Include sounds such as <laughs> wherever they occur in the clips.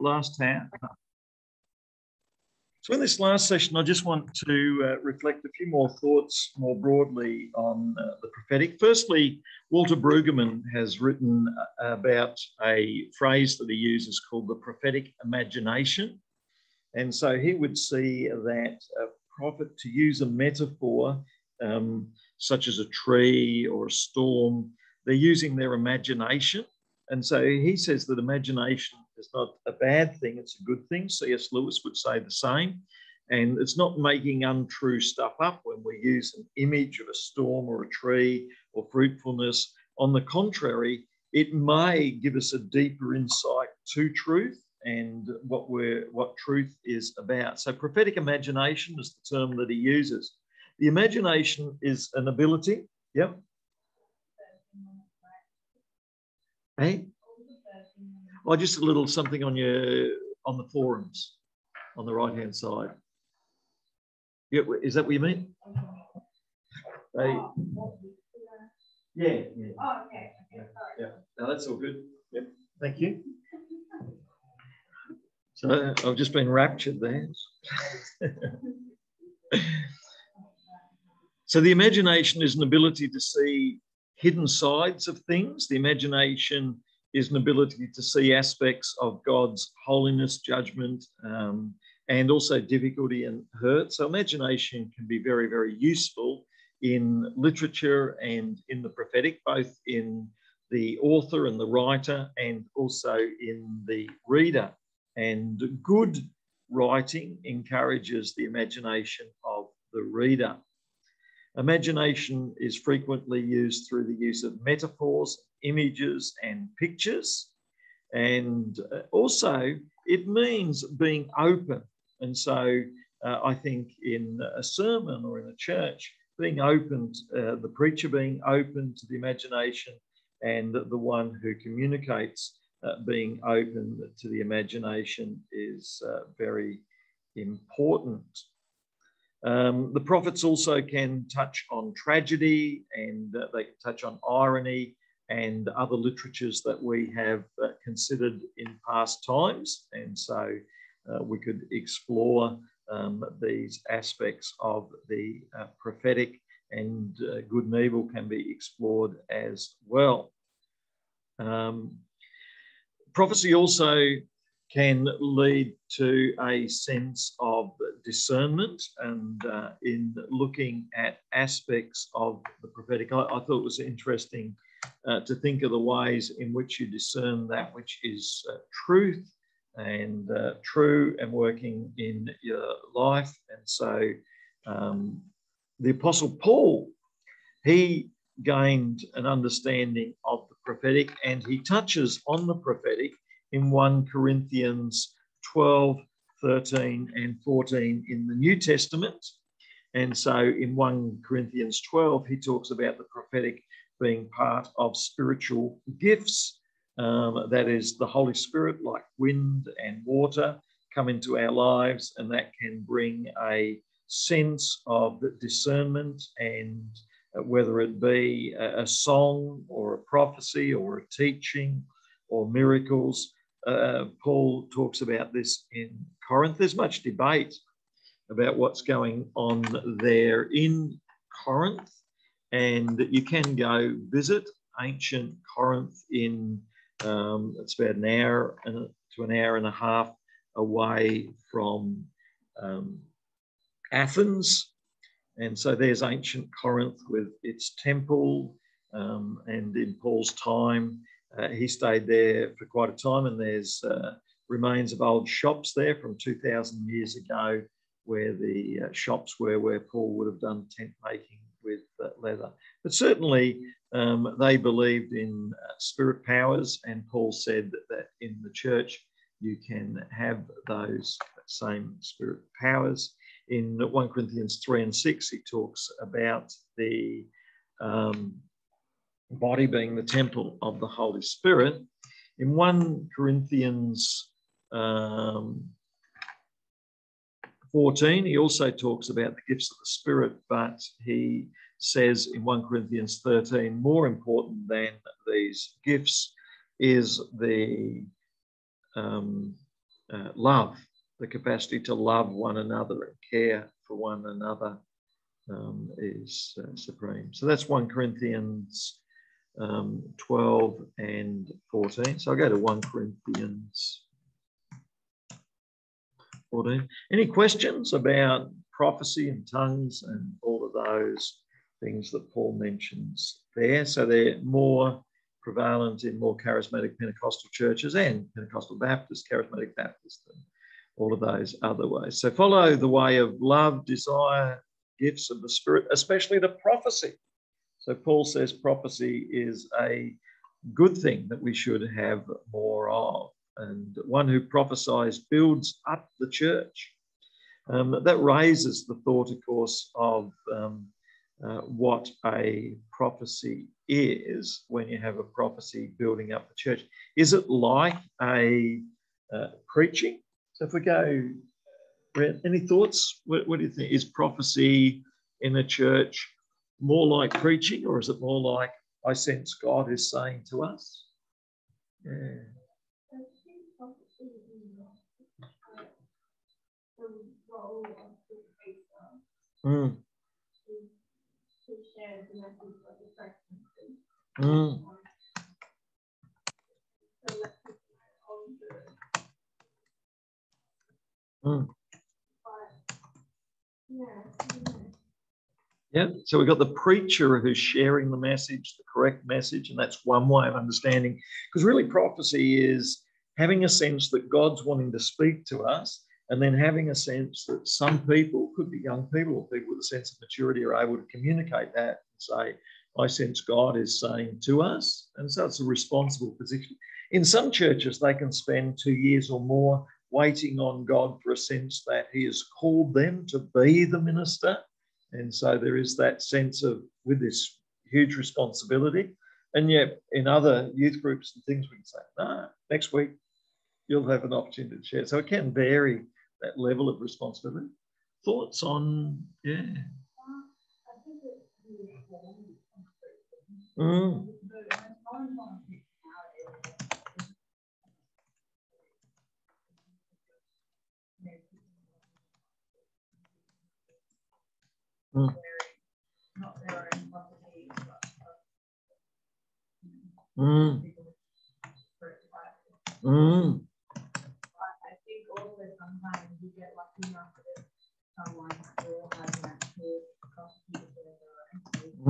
last half. So, in this last session, I just want to uh, reflect a few more thoughts more broadly on uh, the prophetic. Firstly, Walter Brueggemann has written uh, about a phrase that he uses called the prophetic imagination. And so he would see that a prophet, to use a metaphor um, such as a tree or a storm, they're using their imagination. And so he says that imagination is not a bad thing, it's a good thing. C.S. Lewis would say the same. And it's not making untrue stuff up when we use an image of a storm or a tree or fruitfulness. On the contrary, it may give us a deeper insight to truth and what we're what truth is about. So prophetic imagination is the term that he uses. The imagination is an ability. Yep. Hey? Or just a little something on your on the forums on the right hand side. Yeah, is that what you mean? They, yeah, yeah. Oh, okay. okay. Yeah, no, that's all good. Yep. Thank you. So I've just been raptured there. so the imagination is an ability to see hidden sides of things. The imagination is an ability to see aspects of God's holiness, judgment, um, and also difficulty and hurt. So, imagination can be very, very useful in literature and in the prophetic, both in the author and the writer, and also in the reader. And good writing encourages the imagination of the reader. Imagination is frequently used through the use of metaphors, images, and pictures. And uh, also, it means being open. And so, uh, I think in a sermon or in a church, being open, uh, the preacher being open to the imagination, and the one who communicates uh, being open to the imagination is uh, very important. Um, the prophets also can touch on tragedy and uh, they can touch on irony and other literatures that we have uh, considered in past times. And so uh, we could explore um, these aspects of the uh, prophetic and uh, good and evil can be explored as well. Um, prophecy also can lead to a sense of discernment and uh, in looking at aspects of the prophetic. I, I thought it was interesting uh, to think of the ways in which you discern that which is uh, truth and uh, true and working in your life. And so um, the Apostle Paul, he gained an understanding of the prophetic and he touches on the prophetic in 1 Corinthians 12, 13, and 14 in the New Testament. And so in 1 Corinthians 12, he talks about the prophetic being part of spiritual gifts. Um, that is, the Holy Spirit, like wind and water, come into our lives, and that can bring a sense of discernment and uh, whether it be a, a song or a prophecy or a teaching or miracles, uh, Paul talks about this in Corinth. There's much debate about what's going on there in Corinth, and you can go visit ancient Corinth in um, it's about an hour and to an hour and a half away from um, Athens, and so there's ancient Corinth with its temple, um, and in Paul's time uh, he stayed there for quite a time, and there's uh, remains of old shops there from 2,000 years ago where the uh, shops were where Paul would have done tent making with uh, leather. But certainly um, they believed in uh, spirit powers, and Paul said that, in the church you can have those same spirit powers. In 1 Corinthians 3 and 6, he talks about the um, body being the temple of the Holy Spirit. In 1 Corinthians um, 14, he also talks about the gifts of the Spirit, but he says in 1 Corinthians 13, more important than these gifts is the um, uh, love, the capacity to love one another and care for one another um, is uh, supreme. So that's 1 Corinthians um, 12 and 14. So I'll go to 1 Corinthians 14. Any questions about prophecy and tongues and all of those things that Paul mentions there? So they're more prevalent in more charismatic Pentecostal churches and Pentecostal Baptist, charismatic Baptist, and all of those other ways. So follow the way of love, desire, gifts of the Spirit, especially the prophecy. So Paul says prophecy is a good thing that we should have more of. And one who prophesies builds up the church. Um, that raises the thought, of course, of um, uh, what a prophecy is when you have a prophecy building up the church. Is it like a uh, preaching? So if we go, any thoughts? What, what do you think? Is prophecy in a church more like preaching, or is it more like I sense God is saying to us? Yeah. Mm. Mm. Mm. Yeah, so we've got the preacher who's sharing the message, the correct message, and that's one way of understanding. Because really, prophecy is having a sense that God's wanting to speak to us, and then having a sense that some people, could be young people or people with a sense of maturity, are able to communicate that and say, I sense God is saying to us. And so it's a responsible position. In some churches, they can spend two years or more waiting on God for a sense that He has called them to be the minister and so there is that sense of, with this huge responsibility. And yet, in other youth groups and things, we can say, no, next week you'll have an opportunity to share. So it can vary that level of responsibility. Thoughts on, yeah. Mm. Mm. Mm. Mm. I think also sometimes you get lucky enough that someone will have an actual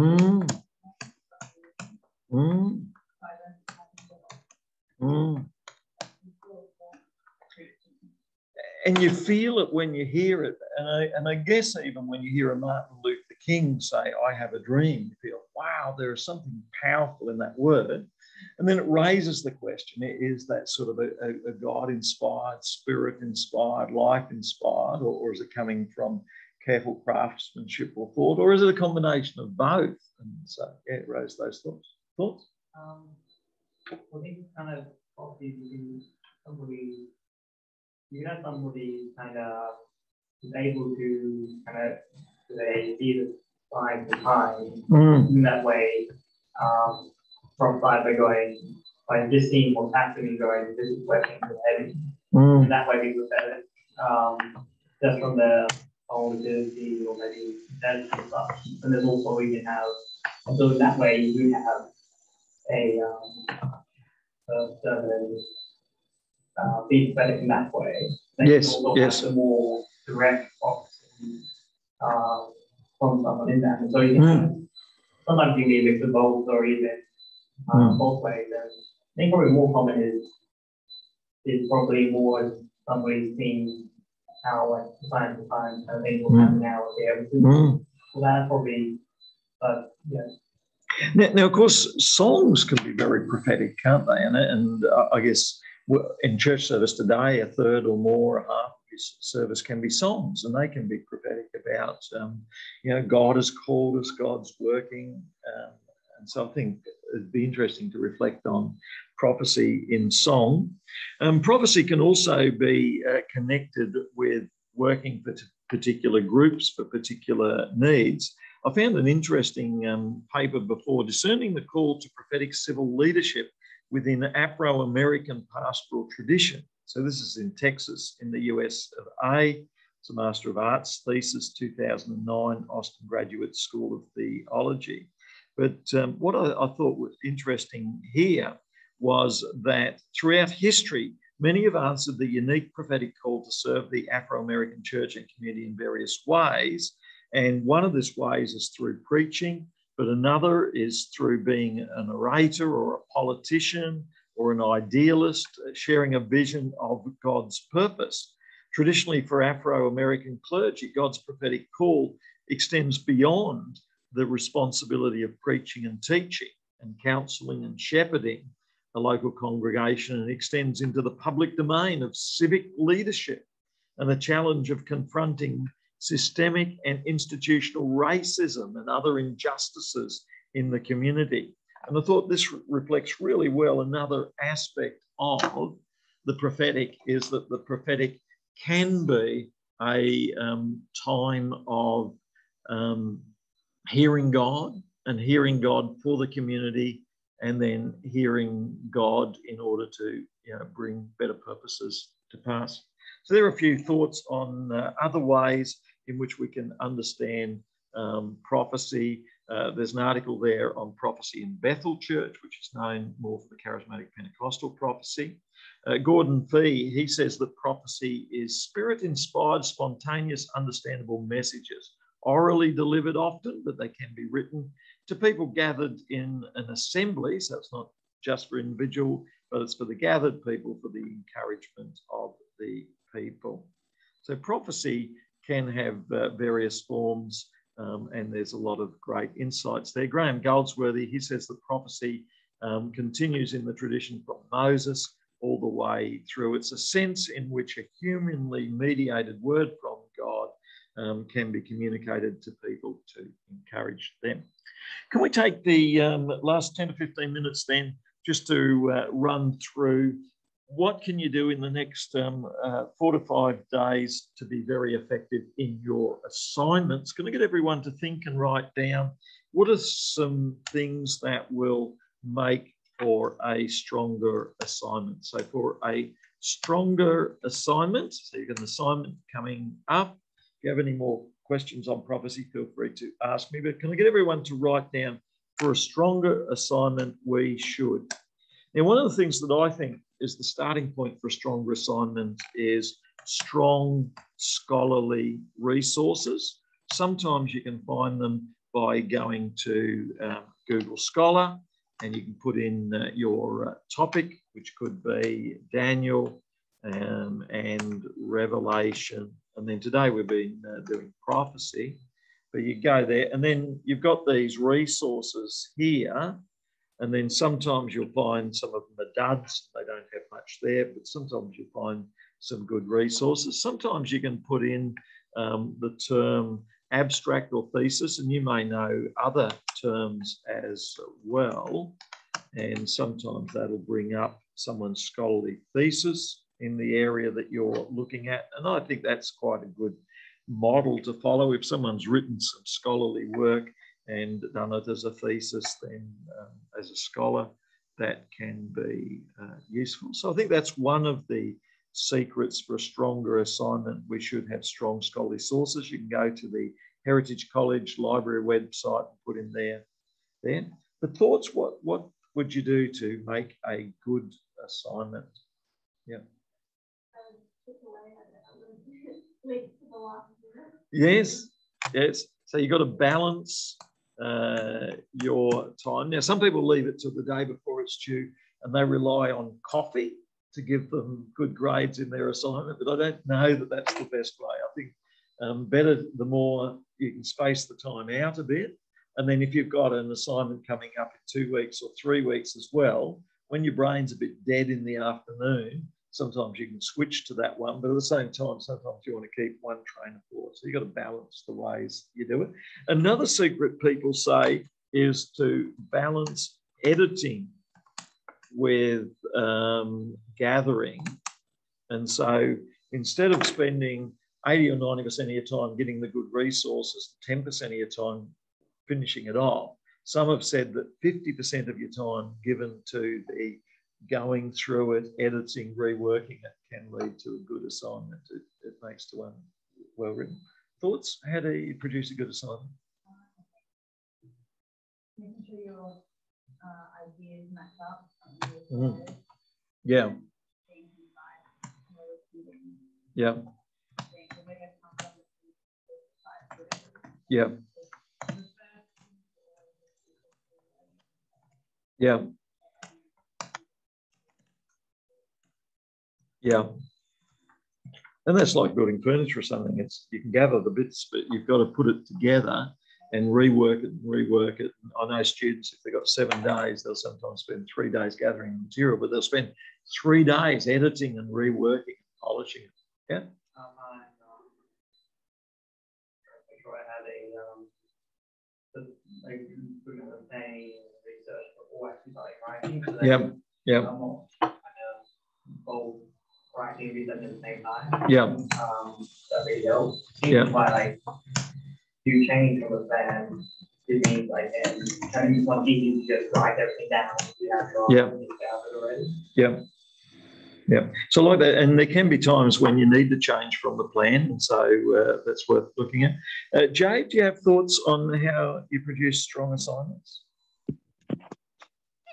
Mm. Mm. Mm. and you feel it when you hear it. And I, and I guess even when you hear a Martin Luther King say, I have a dream, you feel, wow, there is something powerful in that word. And then it raises the question is that sort of a, a, a God inspired, spirit inspired, life inspired, or, or, is it coming from careful craftsmanship or thought, or is it a combination of both? And so, yeah, it raised those thoughts. Thoughts? Um, I think kind of probably somebody you have somebody kind of is able to kind of say see the of time mm. in that way um, from side by going by just seeing what's happening going this is where things are heading mm. and that way we look at it um, just from the vulnerability or maybe intelligence and stuff and then also we can have so in that way you do have a um, a certain uh, be better in that way. Then yes, yes. A more direct option uh, from someone in that. And so you can mm. sometimes you need mix of both or even uh, mm. both ways. And I think probably more common is is probably more somebody seeing how like time to time of things will happen now or there. Mm. So that's probably but yeah. Now, now, of course, songs can be very prophetic, can't they? And, and uh, I guess in church service today, a third or more, half service can be songs, and they can be prophetic about, um, you know, God has called us, God's working. Um, and so I think it'd be interesting to reflect on prophecy in song. Um, prophecy can also be uh, connected with working for particular groups for particular needs. I found an interesting um, paper before discerning the call to prophetic civil leadership within Afro American pastoral tradition. So this is in Texas, in the US of A. It's a Master of Arts thesis, 2009, Austin Graduate School of Theology. But um, what I, I thought was interesting here was that throughout history, many have answered the unique prophetic call to serve the Afro American church and community in various ways. And one of these ways is through preaching, but another is through being an orator or a politician or an idealist, uh, sharing a vision of God's purpose. Traditionally, for Afro American clergy, God's prophetic call extends beyond the responsibility of preaching and teaching and counseling and shepherding a local congregation and extends into the public domain of civic leadership and the challenge of confronting systemic and institutional racism and other injustices in the community. And I thought this reflects really well another aspect of the prophetic is that the prophetic can be a um, time of um, hearing God and hearing God for the community and then hearing God in order to you know, bring better purposes to pass. So there are a few thoughts on uh, other ways in which we can understand um, prophecy. Uh, there's an article there on prophecy in Bethel Church, which is known more for the charismatic Pentecostal prophecy. Uh, Gordon Fee, he says that prophecy is spirit inspired, spontaneous, understandable messages, orally delivered often, but they can be written to people gathered in an assembly. So it's not just for individual, but it's for the gathered people for the encouragement of the people. So prophecy can have uh, various forms, um, and there's a lot of great insights there. Graham Goldsworthy, he says that prophecy um, continues in the tradition from Moses all the way through. It's a sense in which a humanly mediated word from um, can be communicated to people to encourage them. Can we take the um, last 10 to 15 minutes then just to uh, run through what can you do in the next um, uh, four to five days to be very effective in your assignments? Going to get everyone to think and write down what are some things that will make for a stronger assignment. So for a stronger assignment, so you've got an assignment coming up. If you have any more questions on prophecy, feel free to ask me. But can I get everyone to write down for a stronger assignment, we should. Now, one of the things that I think is the starting point for a stronger assignment is strong scholarly resources. Sometimes you can find them by going to um, Google Scholar and you can put in uh, your uh, topic, which could be Daniel um, and Revelation. And then today we've been uh, doing prophecy. But you go there, and then you've got these resources here and then sometimes you'll find some of them are duds, they don't have much there, but sometimes you'll find some good resources. Sometimes you can put in um, the term abstract or thesis, and you may know other terms as well. And sometimes that'll bring up someone's scholarly thesis in the area that you're looking at. And I think that's quite a good model to follow. If someone's written some scholarly work, and done it as a thesis, then um, as a scholar, that can be uh, useful. So I think that's one of the secrets for a stronger assignment. We should have strong scholarly sources. You can go to the Heritage College Library website and put in there. Then, but thoughts. What what would you do to make a good assignment? Yeah. Yes, yes. So you've got to balance uh, your time. Now, some people leave it to the day before it's due and they rely on coffee to give them good grades in their assignment, but I don't know that that's the best way. I think um, better the more you can space the time out a bit. And then if you've got an assignment coming up in two weeks or three weeks as well, when your brain's a bit dead in the afternoon, sometimes you can switch to that one, but at the same time, sometimes you want to keep one train of thought. So you've got to balance the ways you do it. Another secret people say is to balance editing with um, gathering. And so instead of spending 80 or 90% of your time getting the good resources, 10% of your time finishing it off, some have said that 50% of your time given to the going through it, editing, reworking it can lead to a good assignment. It, it makes to one well written. Thoughts? How do you produce a good assignment? Making sure your uh, ideas match up. Mm. Yeah. Yeah. Yeah. Yeah. Yeah. And that's like building furniture or something. It's you can gather the bits, but you've got to put it together and rework it and rework it. I know students, if they've got seven days, they'll sometimes spend three days gathering material, but they'll spend three days editing and reworking and polishing it. Yeah. Um, I, um, make sure I had a um, the, like thing research before actually starting writing. So Yep. Yep. Kind of both writing research at the same time. Yeah. Um, that really helps. Yeah. Seems like like you change from the plan. It means like and kind of just want easy to just write everything down. You have your Yeah. already. Yeah. Yeah. So like that, and there can be times when you need to change from the plan, and so uh, that's worth looking at. Uh, Jade, do you have thoughts on how you produce strong assignments?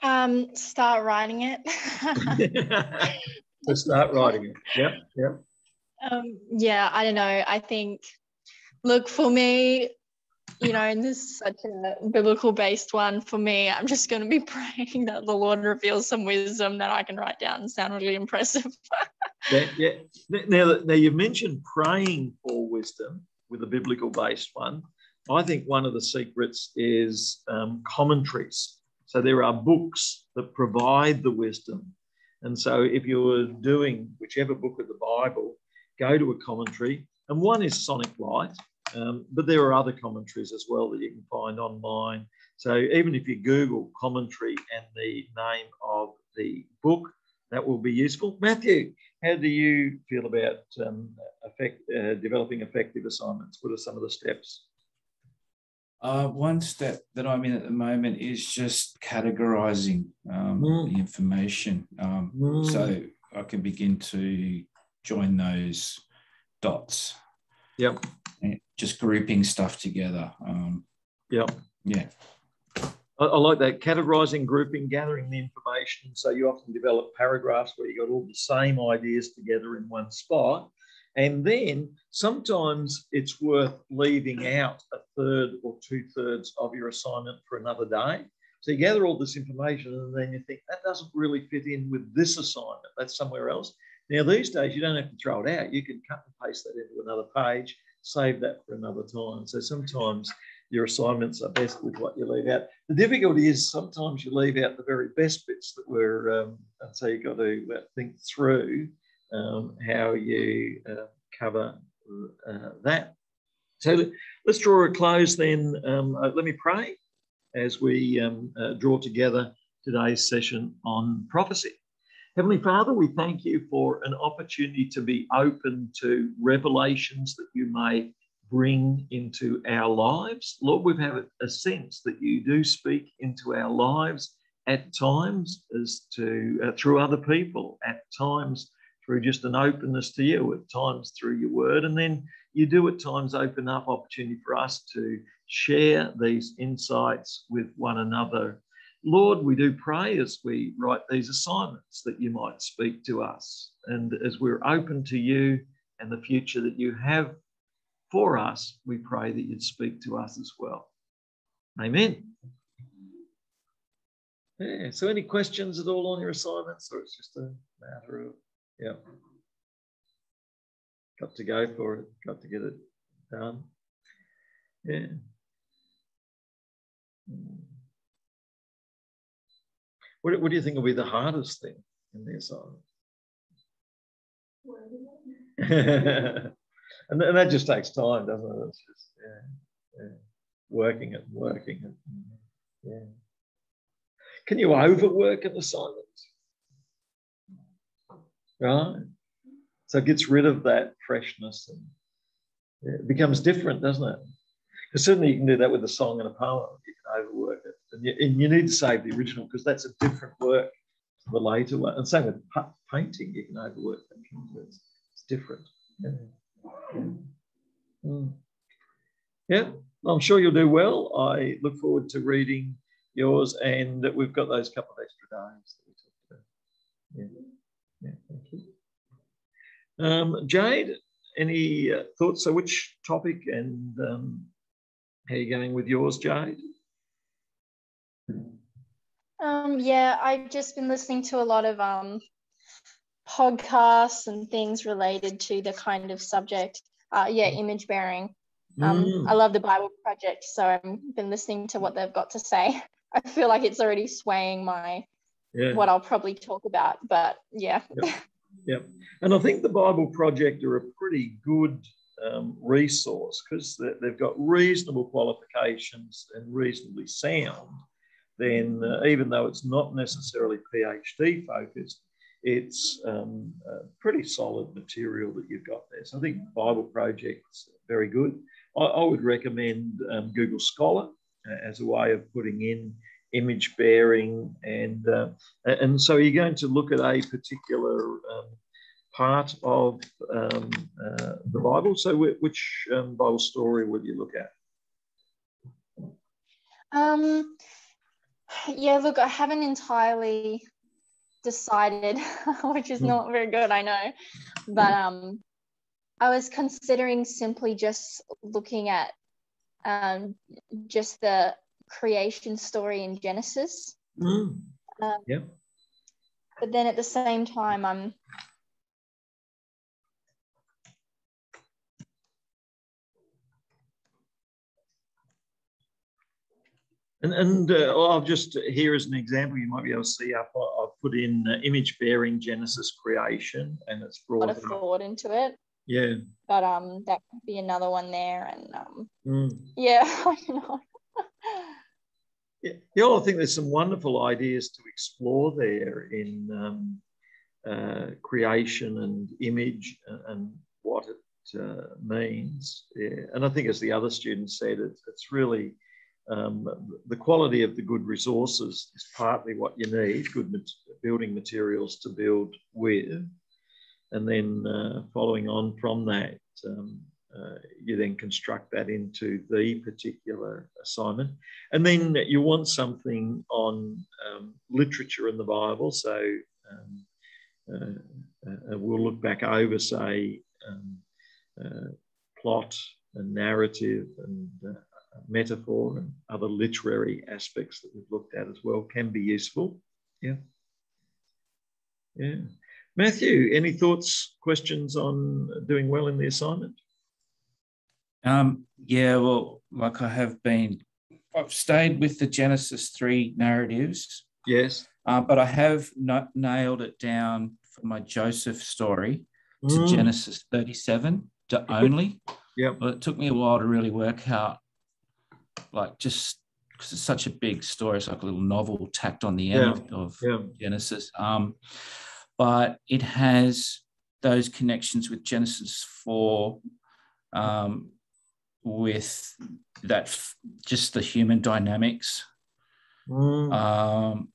Um, start writing it. <laughs> <laughs> <laughs> to start writing it. Yep. Yep. um, yeah, I don't know. I think, look, for me, you know, and this is such a biblical based one for me, I'm just going to be <laughs> praying that the Lord reveals some wisdom that I can write down and sound really impressive. <laughs> Yeah, yeah. Now, now you've mentioned praying for wisdom with a biblical based one. I think one of the secrets is um, commentaries. So there are books that provide the wisdom. And so if you're doing whichever book of the Bible, go to a commentary. And one is Sonic Light, um, but there are other commentaries as well that you can find online. So even if you Google commentary and the name of the book, that will be useful. Matthew, how do you feel about um, effect, uh, developing effective assignments? What are some of the steps? Uh, one step that I'm in at the moment is just categorizing um, Mm. the information um, Mm. so I can begin to join those dots. Yep. And just grouping stuff together. Um, Yep. yeah. I, I like that categorizing, grouping, gathering the information. So you often develop paragraphs where you got all the same ideas together in one spot. And then sometimes it's worth leaving out a third or two thirds of your assignment for another day. So you gather all this information and then you think that doesn't really fit in with this assignment. That's somewhere else. Now, these days, you don't have to throw it out. You can cut and paste that into another page, save that for another time. So sometimes your assignments are best with what you leave out. The difficulty is sometimes you leave out the very best bits that were, um, and so you've got to uh, think through um, how you uh, cover uh, that. So let's draw a close then. Um, uh, let me pray as we um, uh, draw together today's session on prophecy. Heavenly Father, we thank you for an opportunity to be open to revelations that you may bring into our lives. Lord, we've had a sense that you do speak into our lives at times as to uh, through other people, at times through just an openness to you, at times through your word, and then you do at times open up opportunity for us to share these insights with one another. Lord, we do pray as we write these assignments that you might speak to us. And as we're open to you and the future that you have for us, we pray that you'd speak to us as well. Amen. Yeah, so any questions at all on your assignments, or it's just a matter of, yeah, got to go for it, got to get it done. Yeah. Mm. What, what do you think will be the hardest thing in the assignment? <laughs> and, and that just takes time, doesn't it? It's just yeah, yeah. working it, working it. Yeah. Can you overwork an assignment? Right. So it gets rid of that freshness and it becomes different, doesn't it? Because certainly you can do that with a song and a poem. You can overwork it, and you, and you need to save the original because that's a different work. It's the later one. And same with painting, you can overwork that. It's, it's different. Yeah. Mm. yeah, I'm sure you'll do well. I look forward to reading yours, and that we've got those couple of extra days that we talked about. Yeah, yeah thank you. Um, Jade, any uh, thoughts? So, which topic and um, how are you going with yours, Jade? Um, yeah, I've just been listening to a lot of um, podcasts and things related to the kind of subject. Uh, yeah, image bearing. Um, mm. I love the Bible Project, so I've been listening to what they've got to say. <laughs> I feel like it's already swaying my yeah. what I'll probably talk about, but yeah. <laughs> Yep. And I think the Bible Project are a pretty good um, resource because they've got reasonable qualifications and reasonably sound. Then, uh, even though it's not necessarily PhD focused, it's um, pretty solid material that you've got there. So I think Bible Project's very good. I, I would recommend um, Google Scholar uh, as a way of putting in image bearing and uh, and so you're going to look at a particular um, part of um, uh, the Bible. So which um, Bible story would you look at? Um, yeah, look, I haven't entirely decided, <laughs> which is hmm. not very good, I know. But um, I was considering simply just looking at um, just the creation story in Genesis. Mm. Um, yeah. But then at the same time, I'm And, and uh, I'll just here as an example, you might be able to see up. I've put in uh, image bearing Genesis creation, and it's brought a lot of thought into it. Yeah. But um, that could be another one there, and um, mm. yeah, <laughs> I know. Yeah, I think there's some wonderful ideas to explore there in um, uh, creation and image and, what it uh, means. Yeah. And I think, as the other students said, it's, it's really um, the quality of the good resources is partly what you need, good building materials to build with. And then uh, following on from that, um, uh, you then construct that into the particular assignment. And then you want something on um, literature in the Bible. So um, uh, uh, we'll look back over, say, um, uh, plot and narrative and uh, metaphor and other literary aspects that we've looked at as well can be useful. Yeah. Yeah. Matthew, any thoughts, questions on doing well in the assignment? Um, yeah, well, like I have been, I've stayed with the Genesis 3 narratives. Yes. Uh, but I have not nailed it down for my Joseph story to mm. Genesis 37 to only. Yeah. Well, it took me a while to really work out like just because it's such a big story. It's like a little novel tacked on the end yeah. of yeah. Genesis. Um, but it has those connections with Genesis 4 um, with that just the human dynamics. Mm. Um,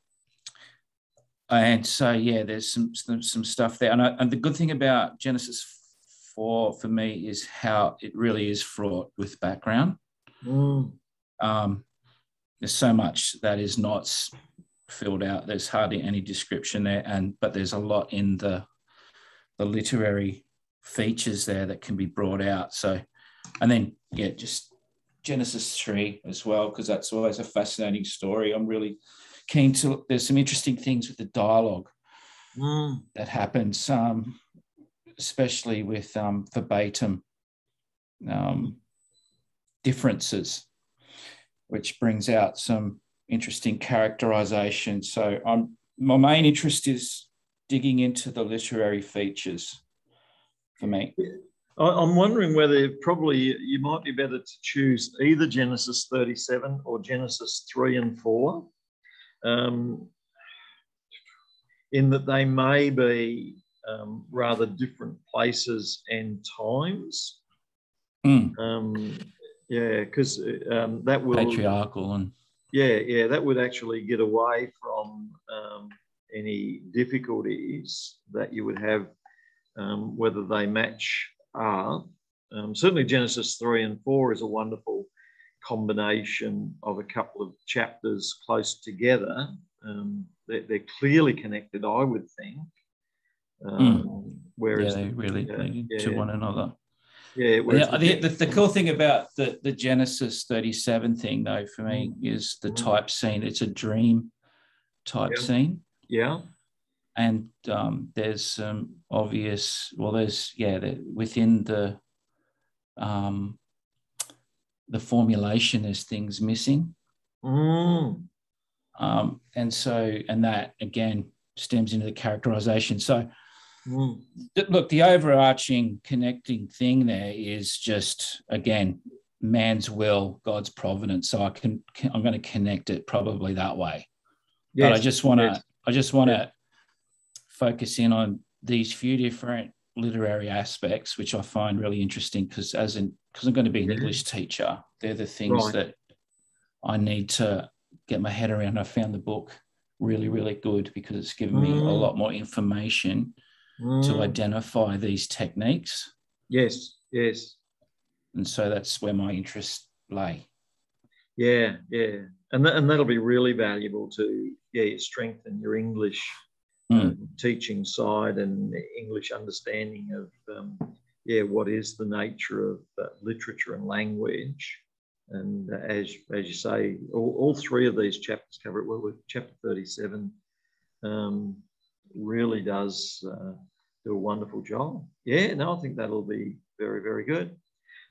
and so yeah, there's some some, some stuff there. And, I, and the good thing about Genesis 4 for me is how it really is fraught with background. Mm. Um, there's so much that is not filled out. There's hardly any description there, and but there's a lot in the the literary features there that can be brought out. So, and then yeah, just Genesis three as well because that's always a fascinating story. I'm really keen to. There's some interesting things with the dialogue mm. that happens, um, especially with um, verbatim um, differences which brings out some interesting characterization. So I'm my main interest is digging into the literary features for me. I'm wondering whether probably you might be better to choose either Genesis 37 or Genesis 3 and 4, um, in that they may be um, rather different places and times. Mm. Um, yeah, because um, that will patriarchal and yeah, yeah, that would actually get away from um, any difficulties that you would have, um, whether they match are. Um, certainly, Genesis 3 and 4 is a wonderful combination of a couple of chapters close together. Um, they're, they're, clearly connected, I would think. Mm. Whereas yeah, they really yeah, lead yeah, to one another. Yeah, yeah the, the, the, cool thing about the, the Genesis 37 thing, though, for me, mm. is the mm. type scene. It's a dream type yeah. scene. Yeah. And um, there's some obvious, well, there's, yeah, within the um, the formulation, there's things missing. Mm. Um, and so, and that again stems into the characterization. So, mm. th- look, the overarching connecting thing there is just again man's will, God's providence. So I can, I'm going to connect it probably that way. Yes. But I just want to. I just want to. Focus in on these few different literary aspects, which I find really interesting because as in because I'm going to be an English teacher, they're the things right. that I need to get my head around. I found the book really, really good because it's given mm. me a mm. lot more information mm. to identify these techniques. Yes, yes. And so that's where my interest lay. Yeah, yeah. And, that, and that'll be really valuable to yeah, strengthen your English mm. teaching side and English understanding of um, yeah what is the nature of uh, literature and language. And uh, as as you say, all, all three of these chapters cover it well. With chapter thirty seven, um, really does uh, do a wonderful job. Yeah, no, I think that'll be very very good.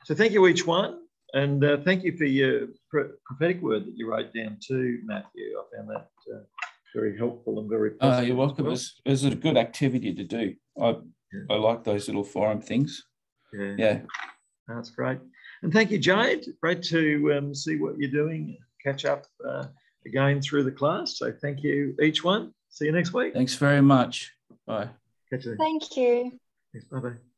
So thank you each one. And uh, thank you for your prophetic word that you wrote down too, Matthew. I found that uh, very helpful and very positive. Uh, you're welcome. Well. It's, it's, a good activity to do. I, yeah. I like those little forum things. Yeah. Yeah. That's great. And thank you, Jade. Great to um, see what you're doing, catch up uh, again through the class. So thank you, each one. See you next week. Thanks very much. Bye. Catch you. Thank you. Thanks. Bye bye.